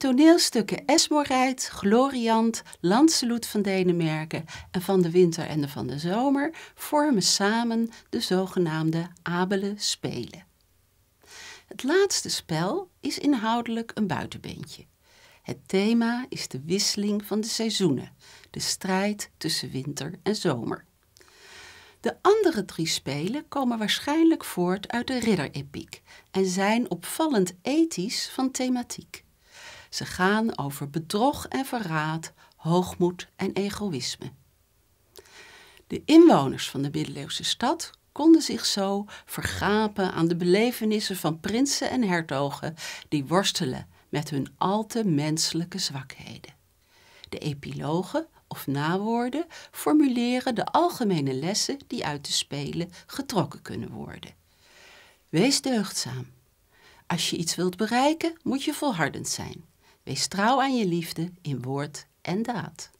toneelstukken Esmoreit, Gloriant, Lanceloet van Denemarken en Van de Winter en de Van de Zomer vormen samen de zogenaamde Abele Spelen. Het laatste spel is inhoudelijk een buitenbeentje. Het thema is de wisseling van de seizoenen, de strijd tussen winter en zomer. De andere drie spelen komen waarschijnlijk voort uit de ridderepiek en zijn opvallend ethisch van thematiek. Ze gaan over bedrog en verraad, hoogmoed en egoïsme. De inwoners van de middeleeuwse stad konden zich zo vergapen aan de belevenissen van prinsen en hertogen die worstelen met hun al te menselijke zwakheden. De epilogen of nawoorden formuleren de algemene lessen die uit de spelen getrokken kunnen worden. Wees deugdzaam. Als je iets wilt bereiken, moet je volhardend zijn. Wees trouw aan je liefde in woord en daad.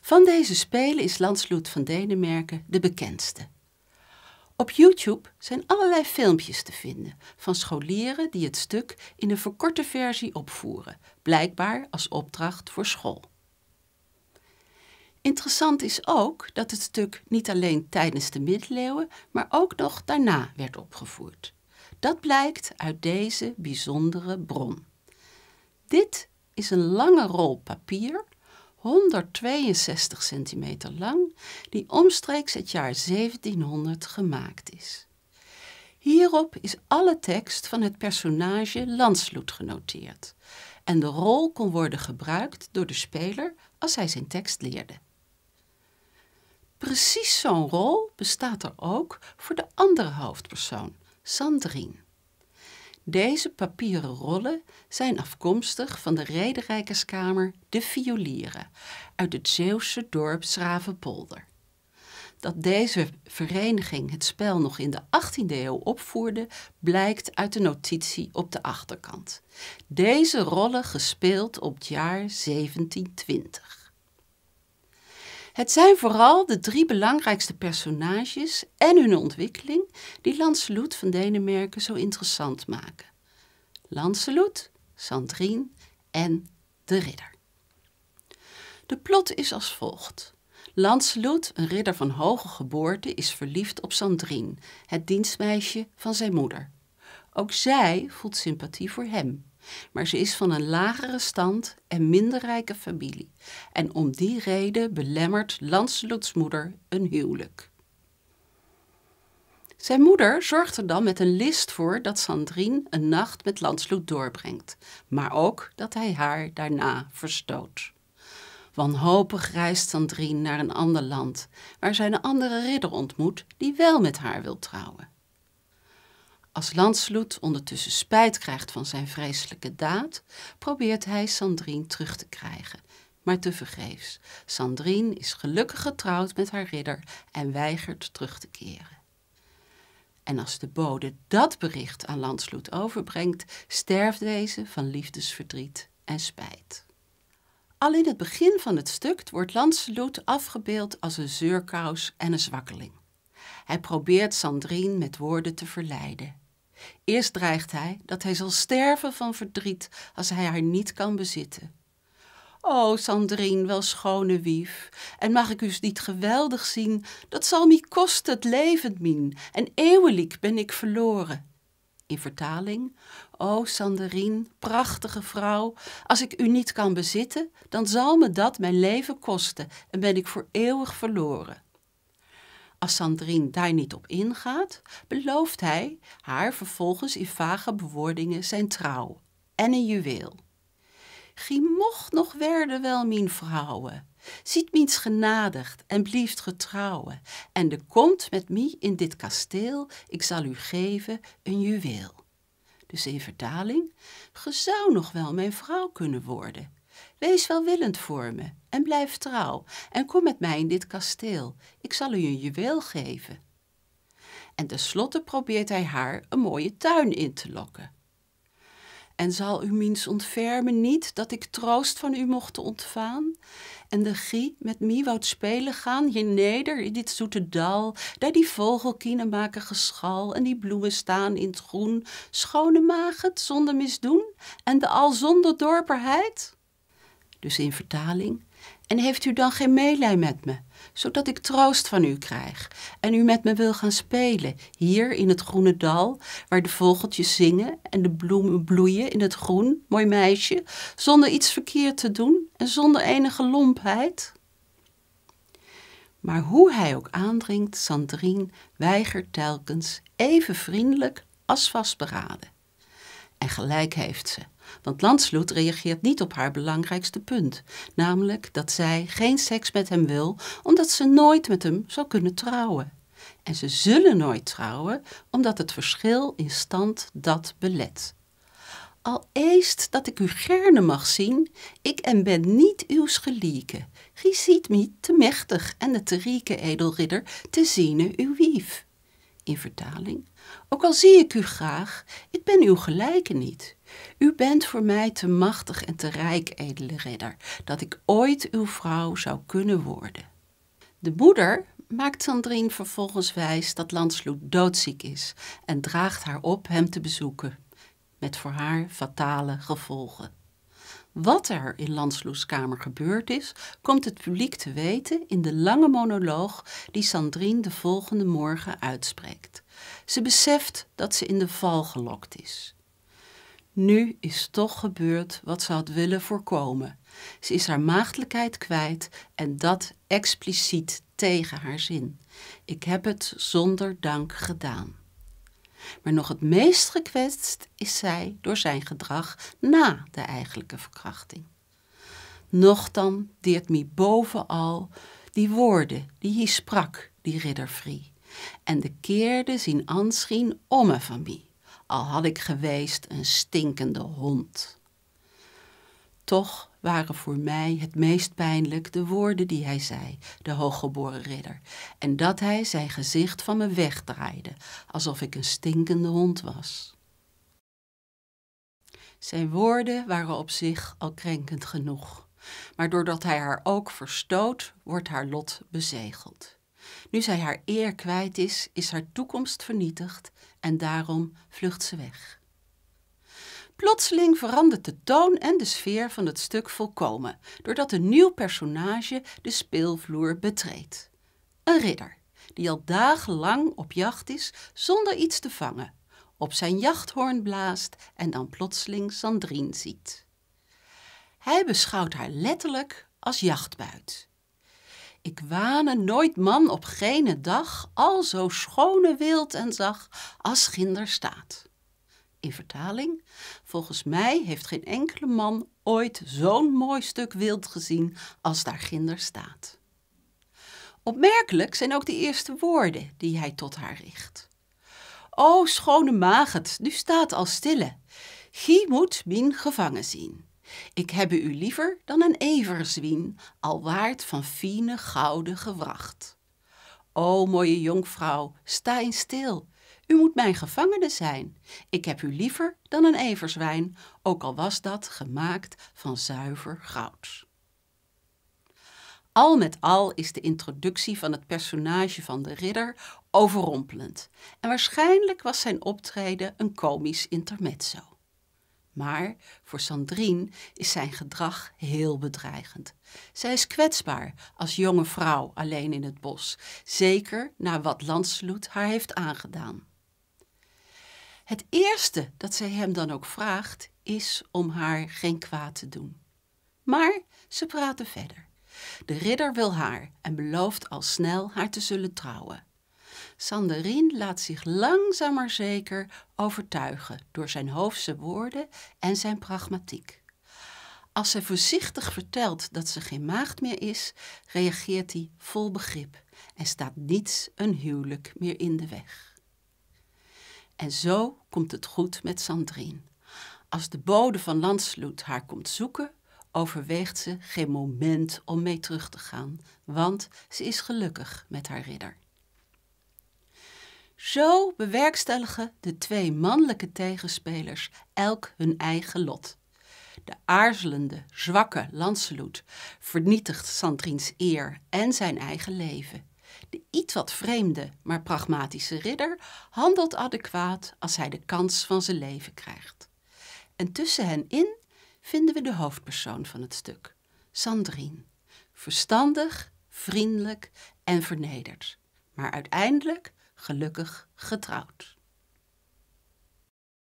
Van deze spelen is Landsloot van Denemarken de bekendste. Op YouTube zijn allerlei filmpjes te vinden van scholieren die het stuk in een verkorte versie opvoeren, blijkbaar als opdracht voor school. Interessant is ook dat het stuk niet alleen tijdens de middeleeuwen, maar ook nog daarna werd opgevoerd. Dat blijkt uit deze bijzondere bron. Dit is een lange rol papier, 162 centimeter lang, die omstreeks het jaar 1700 gemaakt is. Hierop is alle tekst van het personage Landsloot genoteerd en de rol kon worden gebruikt door de speler als hij zijn tekst leerde. Precies zo'n rol bestaat er ook voor de andere hoofdpersoon, Sandrine. Deze papieren rollen zijn afkomstig van de rederijkerskamer De Violieren uit het Zeeuwse dorp Schravenpolder. Dat deze vereniging het spel nog in de 18e eeuw opvoerde, blijkt uit de notitie op de achterkant. Deze rollen gespeeld op het jaar 1720. Het zijn vooral de drie belangrijkste personages en hun ontwikkeling die Lancelot van Denemarken zo interessant maken. Lancelot, Sandrine en de ridder. De plot is als volgt. Lancelot, een ridder van hoge geboorte, is verliefd op Sandrine, het dienstmeisje van zijn moeder. Ook zij voelt sympathie voor hem maar ze is van een lagere stand en minder rijke familie. En om die reden belemmert Lancelots moeder een huwelijk. Zijn moeder zorgt er dan met een list voor dat Sandrine een nacht met Lancelot doorbrengt, maar ook dat hij haar daarna verstoot. Wanhopig reist Sandrine naar een ander land, waar zij een andere ridder ontmoet die wel met haar wil trouwen. Als Landsloot ondertussen spijt krijgt van zijn vreselijke daad, probeert hij Sandrine terug te krijgen. Maar tevergeefs. Sandrine is gelukkig getrouwd met haar ridder en weigert terug te keren. En als de bode dat bericht aan Landsloot overbrengt, sterft deze van liefdesverdriet en spijt. Al in het begin van het stuk wordt Lancelot afgebeeld als een zeurkous en een zwakkeling. Hij probeert Sandrine met woorden te verleiden. Eerst dreigt hij dat hij zal sterven van verdriet als hij haar niet kan bezitten. O, Sandrine, wel schone wief, en mag ik u niet geweldig zien, dat zal mij kosten het leven min, en eeuwelijk ben ik verloren. In vertaling, o Sandrine, prachtige vrouw, als ik u niet kan bezitten, dan zal me dat mijn leven kosten en ben ik voor eeuwig verloren. Als Sandrine daar niet op ingaat, belooft hij haar vervolgens in vage bewoordingen zijn trouw en een juweel. Gie mocht nog werden wel mijn vrouwen, ziet miens genadigd en blieft getrouwen, en de komt met mij in dit kasteel, ik zal u geven een juweel. Dus in vertaling, ge zou nog wel mijn vrouw kunnen worden, Wees welwillend voor me en blijf trouw en kom met mij in dit kasteel. Ik zal u een juweel geven. En tenslotte probeert hij haar een mooie tuin in te lokken. En zal u miens ontfermen niet dat ik troost van u mocht ontvaan? en de gie met mie wou spelen gaan hier neder in dit zoete dal, daar die vogelkienen maken geschal en die bloemen staan in het groen, schone maagd zonder misdoen en de al zonder dorperheid? Dus in vertaling, en heeft u dan geen meelij met me, zodat ik troost van u krijg en u met me wil gaan spelen, hier in het groene dal, waar de vogeltjes zingen en de bloemen bloeien in het groen, mooi meisje, zonder iets verkeerd te doen en zonder enige lompheid? Maar hoe hij ook aandringt, Sandrine weigert telkens even vriendelijk als vastberaden. En gelijk heeft ze. Want Landsloot reageert niet op haar belangrijkste punt, namelijk dat zij geen seks met hem wil, omdat ze nooit met hem zou kunnen trouwen. En ze zullen nooit trouwen, omdat het verschil in stand dat belet. Al eest dat ik u gerne mag zien, ik en ben niet uws gelieke. Gie ziet me te mechtig en de te rieke edelridder te ziene uw wief. In vertaling, ook al zie ik u graag, ik ben uw gelijke niet. U bent voor mij te machtig en te rijk, edele ridder, dat ik ooit uw vrouw zou kunnen worden. De moeder maakt Sandrine vervolgens wijs dat Landsloot doodziek is en draagt haar op hem te bezoeken, met voor haar fatale gevolgen. Wat er in Landsloos kamer gebeurd is, komt het publiek te weten in de lange monoloog die Sandrine de volgende morgen uitspreekt. Ze beseft dat ze in de val gelokt is. Nu is toch gebeurd wat ze had willen voorkomen. Ze is haar maagdelijkheid kwijt en dat expliciet tegen haar zin. Ik heb het zonder dank gedaan. Maar nog het meest gekwetst is zij door zijn gedrag na de eigenlijke verkrachting. Nochtan deert me bovenal die woorden die hij sprak, die ridder Vrie, en de keerde zien aanschien omme van mij al had ik geweest een stinkende hond. Toch waren voor mij het meest pijnlijk de woorden die hij zei, de hooggeboren ridder, en dat hij zijn gezicht van me wegdraaide, alsof ik een stinkende hond was. Zijn woorden waren op zich al krenkend genoeg, maar doordat hij haar ook verstoot, wordt haar lot bezegeld. Nu zij haar eer kwijt is, is haar toekomst vernietigd en daarom vlucht ze weg. Plotseling verandert de toon en de sfeer van het stuk volkomen, doordat een nieuw personage de speelvloer betreedt. Een ridder, die al dagenlang op jacht is zonder iets te vangen, op zijn jachthoorn blaast en dan plotseling Sandrine ziet. Hij beschouwt haar letterlijk als jachtbuit. Ik wane nooit man op gene dag al zo schone wild en zag als ginder staat. In vertaling, volgens mij heeft geen enkele man ooit zo'n mooi stuk wild gezien als daar ginder staat. Opmerkelijk zijn ook de eerste woorden die hij tot haar richt. O schone maagd, nu staat al stille, gie moet min gevangen zien. Ik heb u liever dan een everzwien, al waard van fine gouden gewracht. O mooie jonkvrouw, sta eens stil, u moet mijn gevangene zijn. Ik heb u liever dan een everzwijn, ook al was dat gemaakt van zuiver goud. Al met al is de introductie van het personage van de ridder overrompelend en waarschijnlijk was zijn optreden een komisch intermezzo. Maar voor Sandrine is zijn gedrag heel bedreigend. Zij is kwetsbaar als jonge vrouw alleen in het bos, zeker na wat Landsloot haar heeft aangedaan. Het eerste dat zij hem dan ook vraagt, is om haar geen kwaad te doen. Maar ze praten verder. De ridder wil haar en belooft al snel haar te zullen trouwen. Sanderin laat zich langzaam maar zeker overtuigen door zijn hoofdse woorden en zijn pragmatiek. Als ze voorzichtig vertelt dat ze geen maagd meer is, reageert hij vol begrip en staat niets een huwelijk meer in de weg. En zo komt het goed met Sandrine. Als de bode van Landsloot haar komt zoeken, overweegt ze geen moment om mee terug te gaan, want ze is gelukkig met haar ridder. Zo bewerkstelligen de twee mannelijke tegenspelers elk hun eigen lot. De aarzelende, zwakke Lancelot vernietigt Sandriens eer en zijn eigen leven. De iets wat vreemde, maar pragmatische ridder handelt adequaat als hij de kans van zijn leven krijgt. En tussen hen in vinden we de hoofdpersoon van het stuk, Sandrine. Verstandig, vriendelijk en vernederd, maar uiteindelijk gelukkig getrouwd.